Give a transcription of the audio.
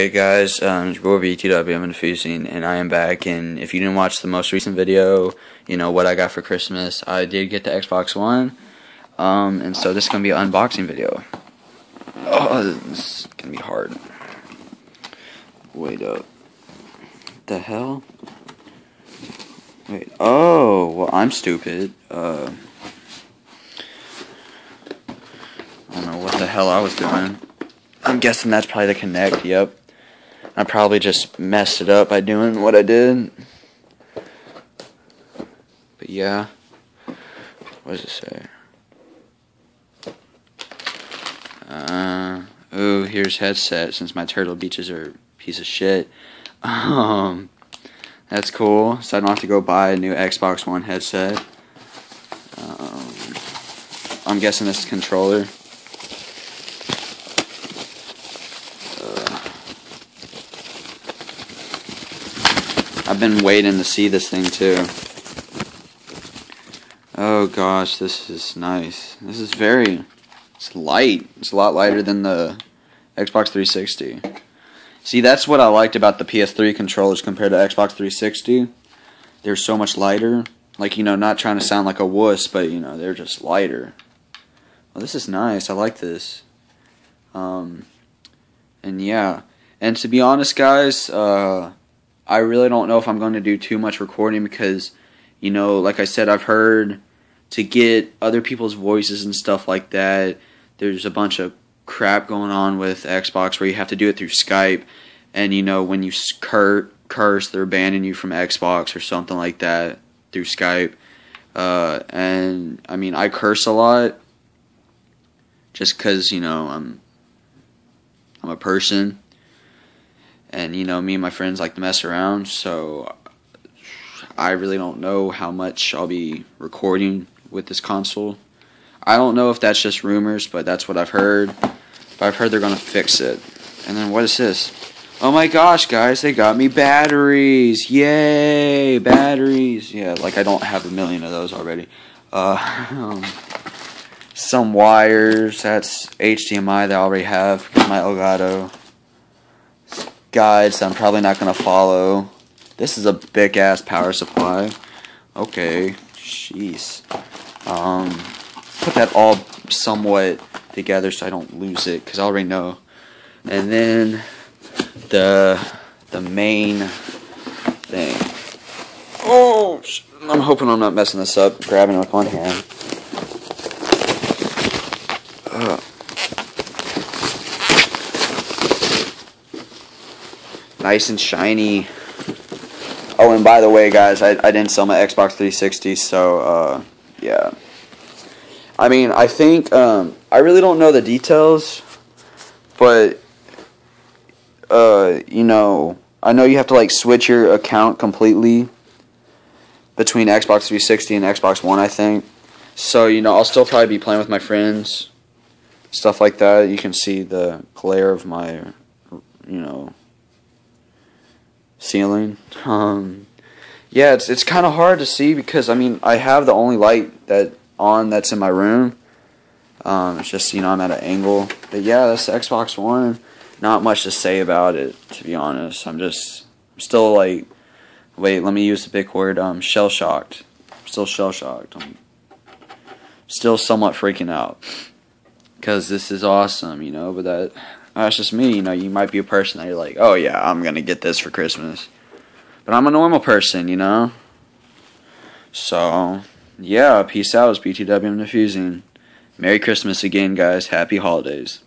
Hey guys, um, it's your boy BTW, I'm defusing, and I am back, and if you didn't watch the most recent video, you know, what I got for Christmas, I did get the Xbox One, um, and so this is going to be an unboxing video. Oh, this is going to be hard. Wait up. The hell? Wait, oh, well, I'm stupid, uh, I don't know what the hell I was doing. I'm guessing that's probably the Kinect, yep. I probably just messed it up by doing what I did. But yeah. What does it say? Uh, oh, here's headset since my Turtle Beaches are piece of shit. Um, that's cool. So I don't have to go buy a new Xbox One headset. Um, I'm guessing this controller. I've been waiting to see this thing too. Oh gosh, this is nice. This is very, it's light. It's a lot lighter than the Xbox 360. See, that's what I liked about the PS3 controllers compared to Xbox 360. They're so much lighter. Like, you know, not trying to sound like a wuss, but, you know, they're just lighter. Well, this is nice. I like this. Um, and yeah. And to be honest, guys, uh, I really don't know if I'm going to do too much recording because, you know, like I said, I've heard to get other people's voices and stuff like that, there's a bunch of crap going on with Xbox where you have to do it through Skype. And, you know, when you cur- curse, they're banning you from Xbox or something like that through Skype. Uh, and, I mean, I curse a lot just because, you know, I'm, I'm a person and you know me and my friends like to mess around so i really don't know how much i'll be recording with this console. I don't know if that's just rumors but that's what i've heard. But i've heard they're going to fix it. And then what is this? Oh my gosh guys they got me batteries. Yay batteries. Yeah like i don't have a million of those already. Uh, some wires that's hdmi that i already have my elgato guides I'm probably not going to follow. This is a big ass power supply. Okay, jeez. Um, put that all somewhat together so I don't lose it because I already know. And then the the main thing. Oh, I'm hoping I'm not messing this up. Grabbing it with one hand. Nice and shiny. Oh, and by the way, guys, I, I didn't sell my Xbox 360, so, uh, yeah. I mean, I think, um, I really don't know the details, but, uh, you know, I know you have to, like, switch your account completely between Xbox 360 and Xbox One, I think. So, you know, I'll still probably be playing with my friends, stuff like that. You can see the glare of my, you know, ceiling. Um, yeah, it's it's kind of hard to see because I mean I have the only light that on that's in my room. Um, it's just you know I'm at an angle, but yeah, that's the Xbox One. Not much to say about it to be honest. I'm just I'm still like wait, let me use the big word. Um, shell shocked. Still shell shocked. I'm still somewhat freaking out because this is awesome, you know. But that Oh, that's just me. You know, you might be a person that you're like, oh yeah, I'm gonna get this for Christmas, but I'm a normal person, you know. So yeah, peace out. It's BTW defusing. Merry Christmas again, guys. Happy holidays.